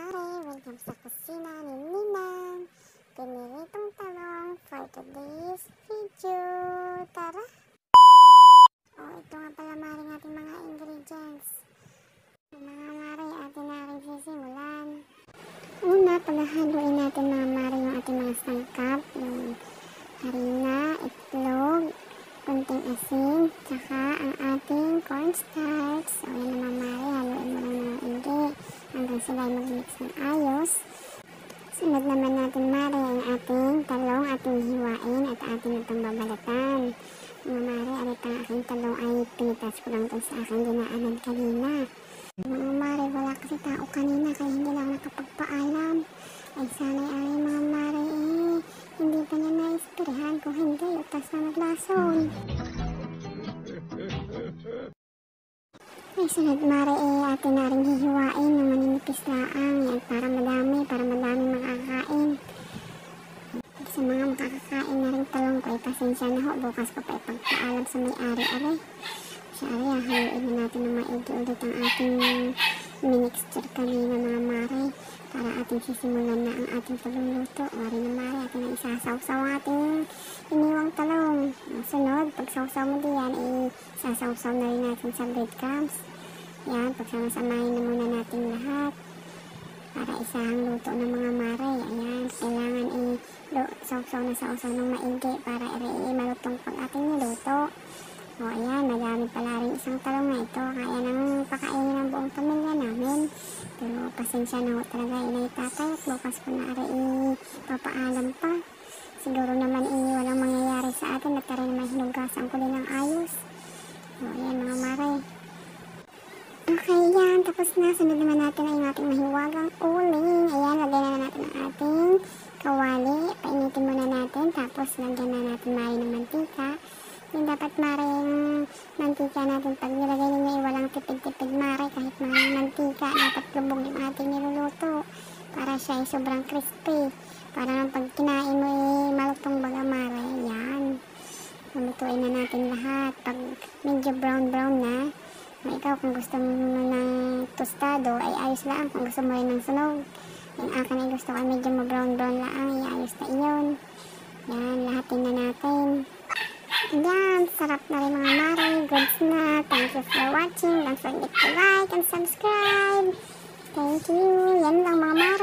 pare, welcome sa kusina ni Ninang. Piniritong talong for today's video. Tara! Oh, ito nga pala maring ating mga ingredients. Mga mare, atin na rin sisimulan. Una, paghahaluin natin mga mare yung ating mga sangkap, yung harina, itlog, kunting asin, tsaka ang ating cornstarch. So, yun hanggang sila ay mag-mix ng ayos. Sunod naman natin mare ang ating talong, ating hiwain at ating itong babalatan. Mga mare, alit ang aking talong ay pinitas ko lang sa aking dinaanan kanina. Mga mare, wala kasi tao kanina kaya hindi lang nakapagpaalam. Ay sana'y ay mga mare eh, hindi pa niya naispirahan kung hindi, utas na maglason. Ay sunod mare eh, atin na rin hihiwain ng maninipis laang yan para madami, para madami makakain. Sa mga makakakain na rin talong ko, ay pasensya na ho, bukas ko pa ipagpaalam sa may-ari are. Sa are, ah, haluin na natin ng maigi ulit ang ating minixture kanina mga mare para ating sisimulan na ang ating pagluluto. Wari na mare, ating na isasawsaw ang ating iniwang talong. Ang Sunod, pag sawsaw mo diyan, isasawsaw na rin natin sa breadcrumbs. Yan, pagsamasamahin na muna natin lahat para isahang luto ng mga mare. Ayan, kailangan i-sausaw na sausaw ng maigi para i malutong pag ating niluto. O ayan, madami pala rin isang talong na ito. Kaya nang pakainin ng buong pamilya namin. Pero pasensya na ho talaga inay tatay at bukas ko na ari ipapaalam pa. Siguro naman eh, walang mangyayari sa atin at tayo naman hinugasan ko din ng ayos. O ayan mga mare. Okay, yan. Tapos na. Sunod naman natin ay ating mahiwagang uling. Ayan, lagyan na natin ang ating kawali. Painitin. Tapos, lagyan na natin mari ng mantika. Yung dapat mari yung mantika natin. Pag nilagay ninyo, ay walang tipid-tipid mari. Kahit mga mantika, dapat lubog yung ating niluluto. Para siya ay sobrang crispy. Para nang pag kinain mo, ay malutong baga mari. Yan. Lulutuin na natin lahat. Pag medyo brown-brown na, kung ikaw, kung gusto mo ng tostado, ay ayos lang. Kung gusto mo rin ng sunog, yung akin ay gusto ko medyo ma-brown-brown lang, ay ayos na iyon. Yan, lahat din na natin. Yan, sarap na rin mga mare. Goods na. Thank you for watching. Don't forget to like and subscribe. Thank you. Yan lang mga mare.